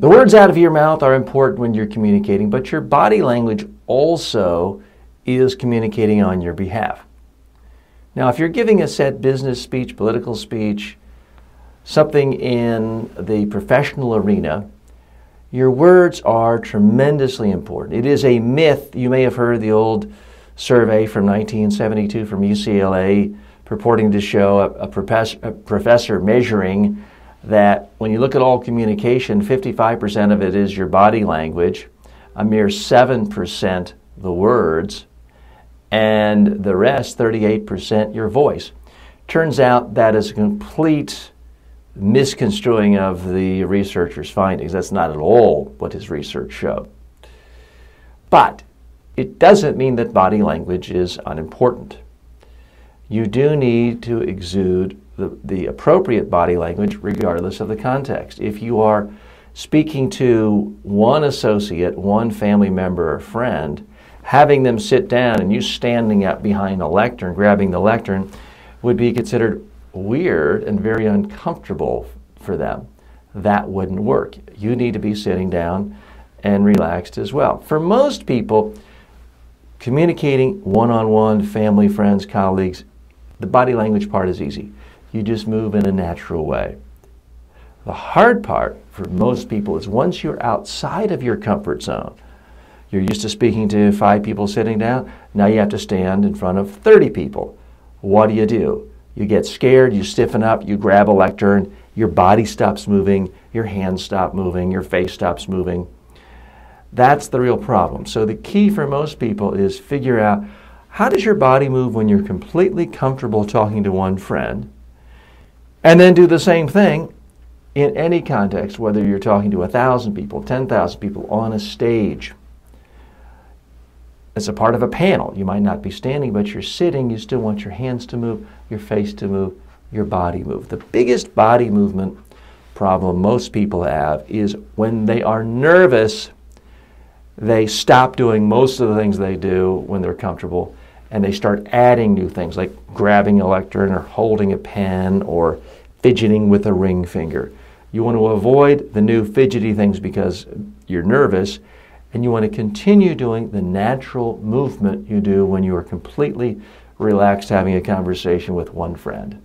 The words out of your mouth are important when you're communicating, but your body language also is communicating on your behalf. Now, if you're giving a set business speech, political speech, something in the professional arena, your words are tremendously important. It is a myth. You may have heard the old survey from 1972 from UCLA purporting to show a, a, a professor measuring that when you look at all communication, 55% of it is your body language, a mere 7% the words, and the rest, 38%, your voice. Turns out that is a complete misconstruing of the researcher's findings. That's not at all what his research showed. But it doesn't mean that body language is unimportant. You do need to exude the, the appropriate body language regardless of the context. If you are speaking to one associate, one family member or friend, having them sit down and you standing up behind a lectern, grabbing the lectern, would be considered weird and very uncomfortable for them. That wouldn't work. You need to be sitting down and relaxed as well. For most people, communicating one on one, family, friends, colleagues, the body language part is easy. You just move in a natural way. The hard part for most people is once you're outside of your comfort zone. You're used to speaking to five people sitting down, now you have to stand in front of 30 people. What do you do? You get scared, you stiffen up, you grab a lectern, your body stops moving, your hands stop moving, your face stops moving. That's the real problem. So the key for most people is figure out how does your body move when you're completely comfortable talking to one friend? And then do the same thing in any context, whether you're talking to a thousand people, 10,000 people on a stage as a part of a panel. You might not be standing, but you're sitting. You still want your hands to move, your face to move, your body move. The biggest body movement problem most people have is when they are nervous, they stop doing most of the things they do when they're comfortable and they start adding new things like grabbing a lectern or holding a pen or fidgeting with a ring finger. You want to avoid the new fidgety things because you're nervous and you want to continue doing the natural movement you do when you are completely relaxed having a conversation with one friend.